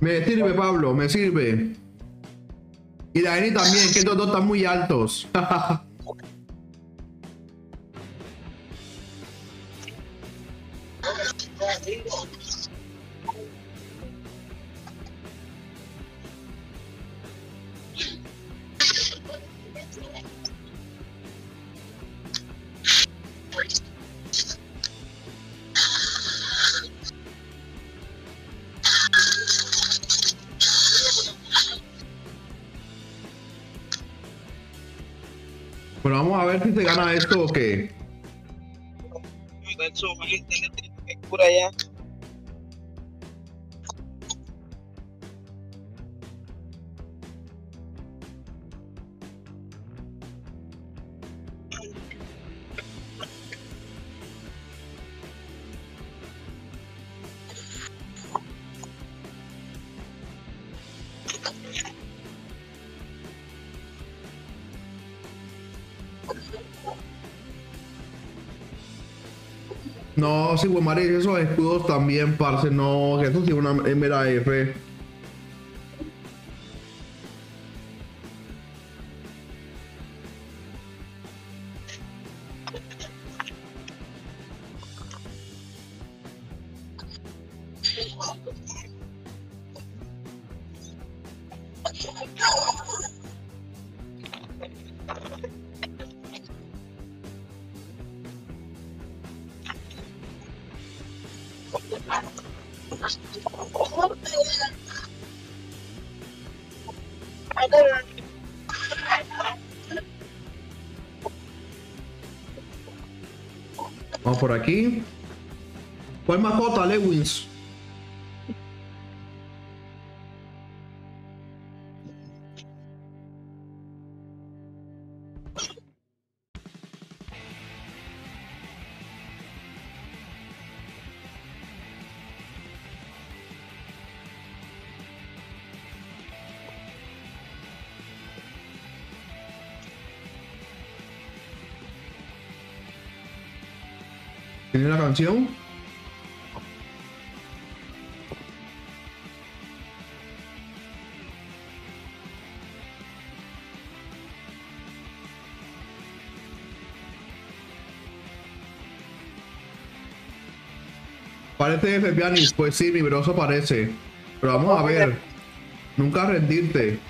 Me sirve, Pablo, me sirve. Y Dani también, que estos dos están muy altos. ver si se gana esto o qué. No, sí, güey, María, esos escudos también, parce, no, eso sí una mera F. Vamos por aquí. ¿Cuál mascota, Lewins? ¿Tiene la canción? Parece F. Pianis, pues sí, mi broso parece. Pero vamos a ver. Nunca rendirte.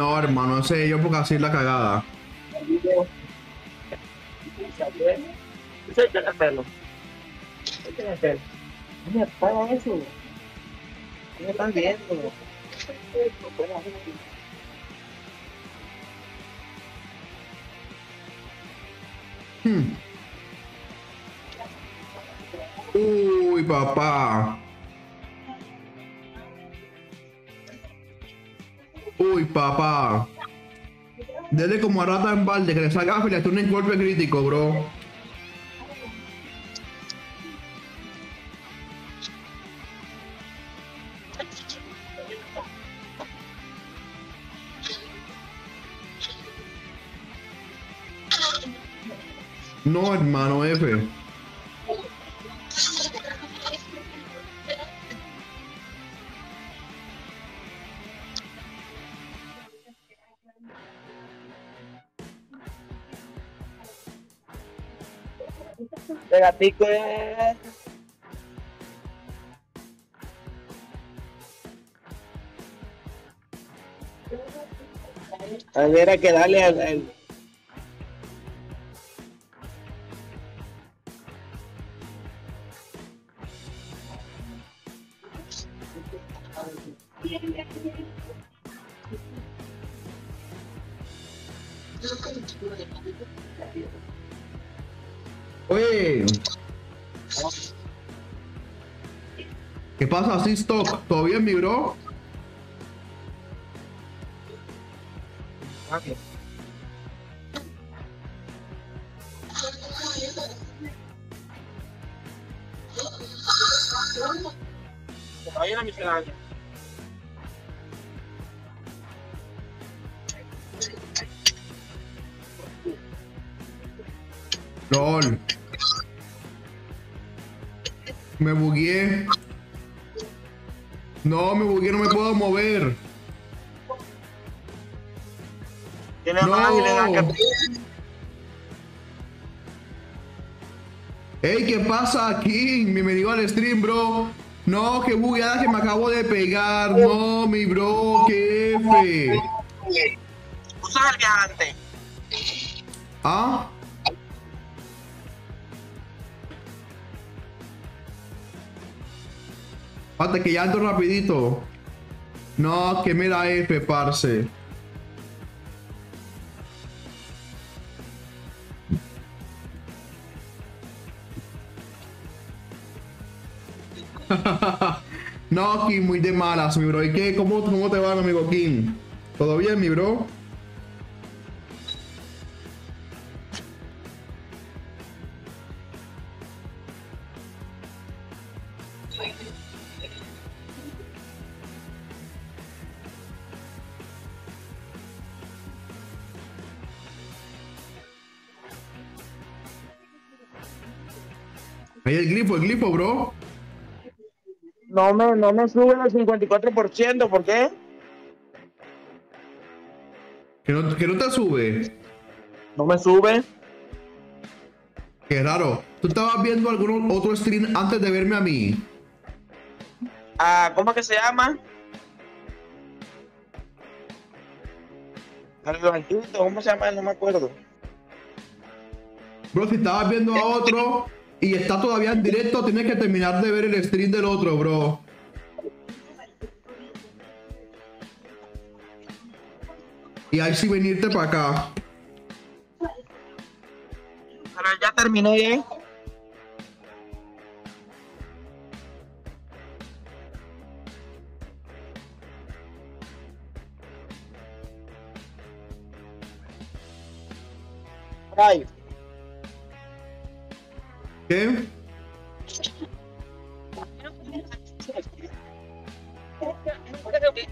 No, hermano, ese yo porque así es la cagada. Eso hay que hacerlo. Hay que hacerlo. Mira, paga eso. ¿Qué me están viendo? Hmm. Uy, papá. Uy, papá. Dele como a rata en balde, que le salga a le un golpe crítico, bro. No, hermano F. El gatico es. A ver, hay que darle al. al- Oye. ¿Qué pasa, así stock? ¿Todo bien, mi bro? Miscelánea. LOL. Me bugué. No, me bugué, no me puedo mover. Tiene No. más y le que Ey, ¿qué pasa aquí? Bienvenido al stream, bro. No, qué bugueada que me acabo de pegar. No, mi bro, qué F. Usa el viajante. ¿Ah? Hasta que ya ando rapidito. No, que me da F, parce. no, Kim, muy de malas, mi bro. ¿Y qué? ¿Cómo, cómo te va, mi amigo Kim? ¿Todo bien, mi bro? Glifo, el glifo, bro. No me, no me sube el 54%, ¿por qué? Que no, que no te sube. No me sube. Qué raro. ¿Tú estabas viendo algún otro stream antes de verme a mí? Ah, ¿Cómo es que se llama? ¿cómo se llama? No me acuerdo. Bro, si estabas viendo a otro y está todavía en directo, tienes que terminar de ver el stream del otro, bro. Y ahí sí venirte para acá. Pero ya terminé, ¿eh? Ay, ¿Qué?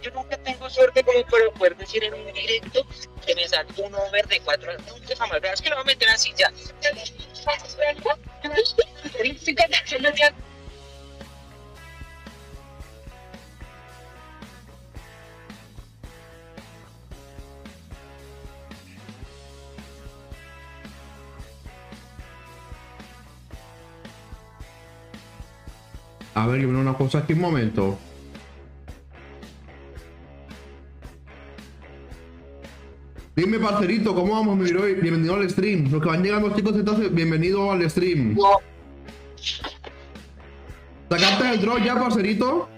Yo nunca tengo suerte como para poder decir en un directo que me saltó un over de cuatro. Nunca jamás. Es que lo voy a meter así ya. A ver, una cosa aquí un momento. Dime, parcerito, ¿cómo vamos, mi bro? Bienvenido al stream. Los que van llegando, chicos, entonces, bienvenido al stream. ¿Sacaste el drop ya, parcerito?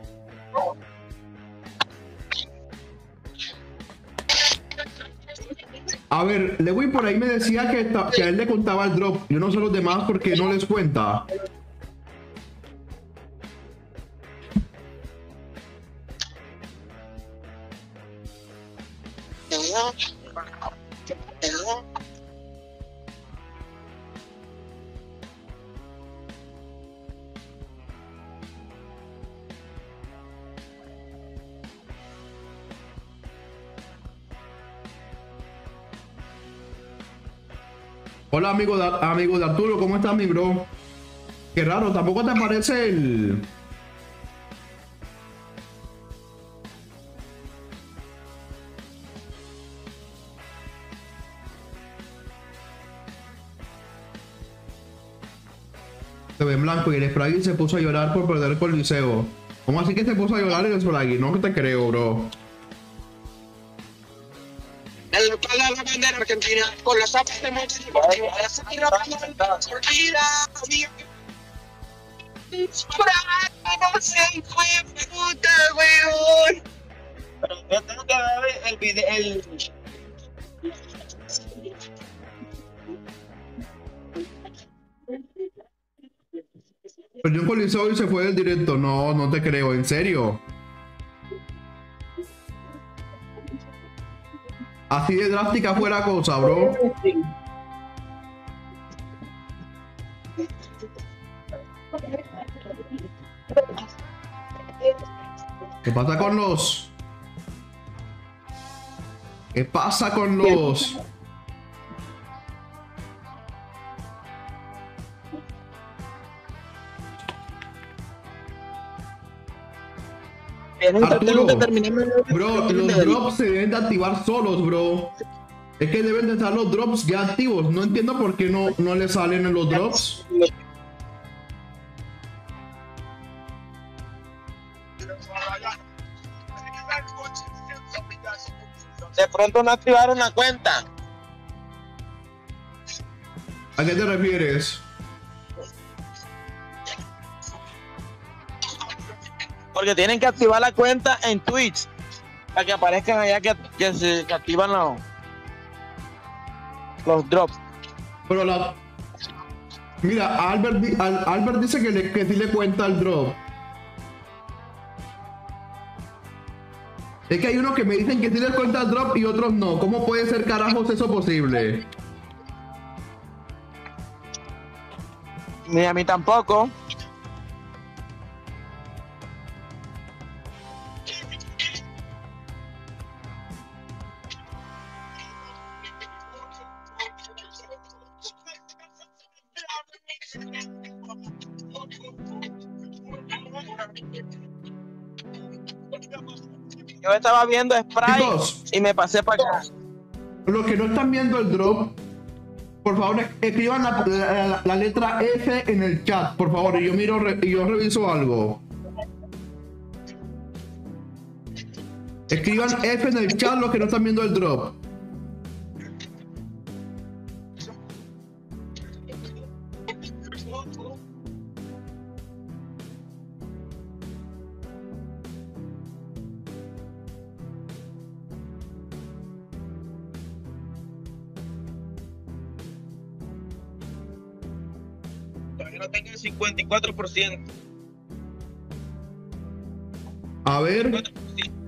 A ver, Lewin por ahí me decía que, que a él le contaba el drop. Yo no sé los demás porque no les cuenta. Hola, amigo de, amigo de Arturo, ¿cómo estás, mi bro? Qué raro, tampoco te aparece el. Se ve en blanco y el Spraggy se puso a llorar por perder el coliseo. ¿Cómo así que se puso a llorar el Spraggy? No te creo, bro. En la espalda de la bandera argentina, con los zapatos de Monte Deportivo, a la salida de la partida, amigo. no se fue, puta, weón. pero yo tengo que ver el video, el... Perdió un coliseo y se fue del directo. No, no te creo, en serio. Así de drástica fue la cosa, bro. ¿Qué pasa con los? ¿Qué pasa con los? Arturo, bro, los drops se deben de activar solos, bro. Es que deben de estar los drops ya activos. No entiendo por qué no, no le salen en los drops. De pronto no activaron la cuenta. ¿A qué te refieres? Porque tienen que activar la cuenta en Twitch. Para que aparezcan allá que, que se que activan los, los drops. Pero la. Mira, Albert, Albert dice que, le, que sí le cuenta el drop. Es que hay unos que me dicen que sí les cuenta el drop y otros no. ¿Cómo puede ser carajos eso posible? Ni a mí tampoco. Estaba viendo Sprite Chicos. y me pasé para acá. Los que no están viendo el drop, por favor escriban la, la- la letra F en el chat, por favor, y yo miro y yo reviso algo. Escriban F en el chat los que no están viendo el drop. No tengo el 54%. A ver, 54%.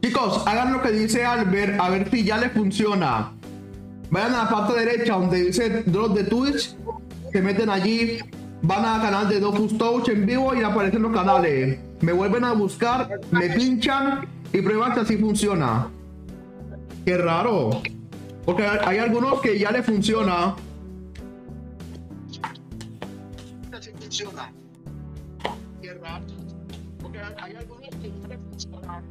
chicos, hagan lo que dice Albert, a ver si ya les funciona. Vayan a la parte derecha donde dice drop de Twitch, se meten allí, van al canal de Dofus Touch en vivo y aparecen los canales. Me vuelven a buscar, me pinchan y prueban que así funciona. Qué raro. Porque hay algunos que ya les funciona. Qué raro. Porque hay algunos que no les funciona.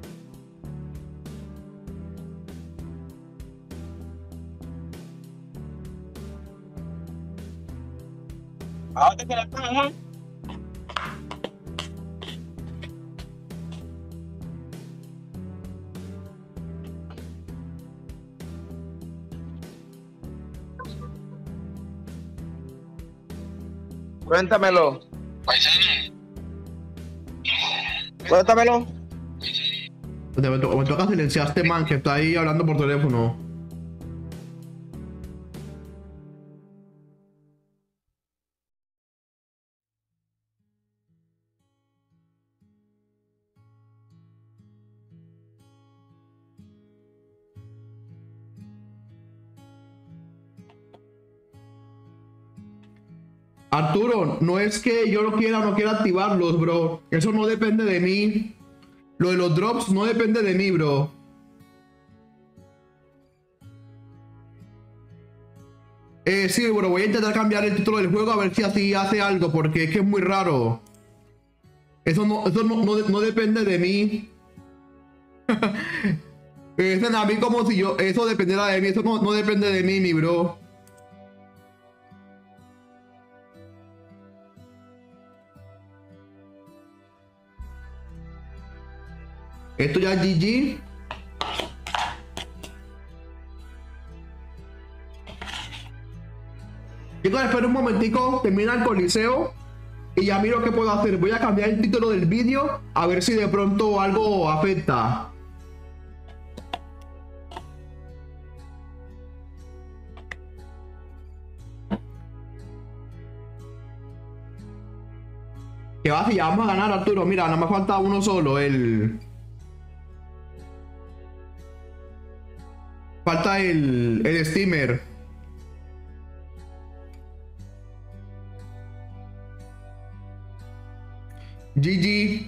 Ahora que la caja. Cuéntamelo. Cuéntamelo. Me, me toca silenciar a este man que está ahí hablando por teléfono. No es que yo no quiera no quiera activarlos, bro. Eso no depende de mí. Lo de los drops no depende de mí, bro. Eh, sí, bro, voy a intentar cambiar el título del juego a ver si así hace algo, porque es que es muy raro. Eso no, eso no, no de- no depende de mí. Dicen a mí como si yo, eso dependiera de mí, eso no, no depende de mí, mi bro. Esto ya es GG. Chicos, espero un momentico, termina el coliseo y ya miro qué puedo hacer. Voy a cambiar el título del vídeo a ver si de pronto algo afecta. Que va, si ya vamos a ganar, Arturo. Mira, nada más falta uno solo, el... Falta el, el steamer. GG.